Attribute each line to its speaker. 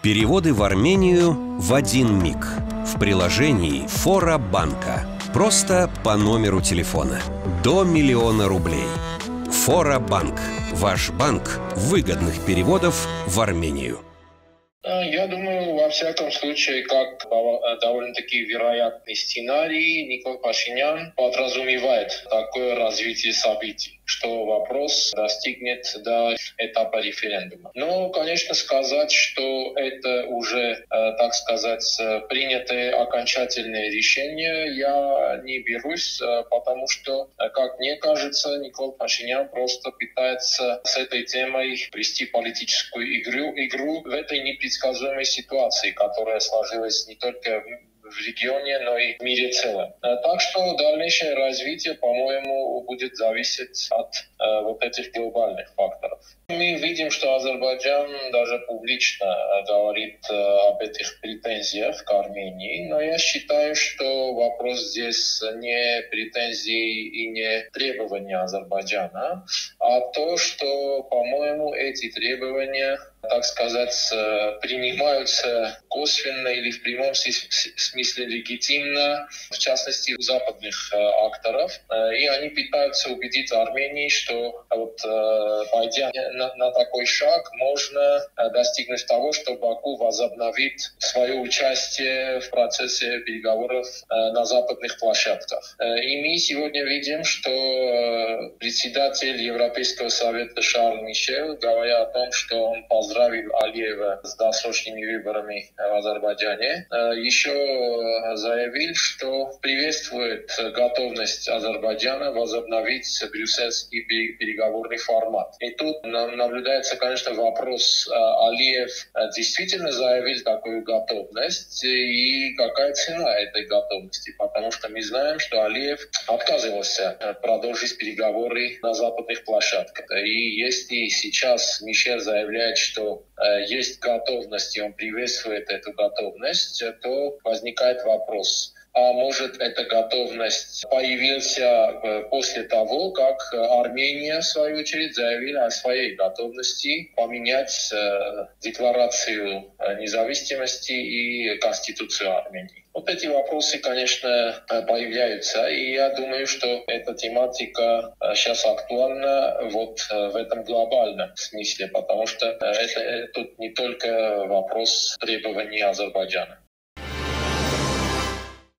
Speaker 1: Переводы в Армению в один миг. В приложении Фора Банка. Просто по номеру телефона. До миллиона рублей. Фора Банк. Ваш банк выгодных переводов в Армению.
Speaker 2: А, я думаю, во всяком случае, как довольно-таки вероятный сценарий, Никол Пашинян подразумевает такое развитие событий что вопрос достигнет до этапа референдума. Но, конечно, сказать, что это уже, э, так сказать, принятое окончательное решение, я не берусь, э, потому что, э, как мне кажется, Никол Пашинян просто пытается с этой темой вести политическую игру, игру в этой непредсказуемой ситуации, которая сложилась не только регионе, но и в мире целом. Э, так что дальнейшее развитие, по-моему, будет зависеть от э, вот этих глобальных факторов. Мы видим, что Азербайджан даже публично э, говорит э, об этих претензиях к Армении, но я считаю, что вопрос здесь не претензии и не требования Азербайджана, а то, что, по-моему, эти требования так сказать, э, принимаются косвенно или в прямом смысле легитимно, в частности, у западных акторов. И они пытаются убедить Армении, что вот, пойдя на, на такой шаг можно э, достигнуть того, что Баку возобновит свое участие в процессе переговоров э, на западных площадках. Э, и мы сегодня видим, что председатель Европейского совета Шарль Мишель, говоря о том, что он поздравил Алиева с досрочными выборами в Азербайджане, еще заявил, что приветствует готовность Азербайджана возобновить брюссельский переговорный формат. И тут нам наблюдается, конечно, вопрос, а, Алиев а, действительно заявил такую готовность и какая цена этой готовности, потому что мы знаем, что Алиев отказывался а, продолжить переговоры на западных площадках. И если сейчас Мишель заявляет, что есть готовность, и он приветствует эту готовность, то возникает вопрос, а может эта готовность появился э, после того, как Армения, в свою очередь, заявила о своей готовности поменять э, декларацию независимости и Конституцию Армении. Вот эти вопросы, конечно, появляются, и я думаю, что эта тематика сейчас э, актуальна вот в этом глобальном смысле, потому что это, это тут не только вопрос требований Азербайджана.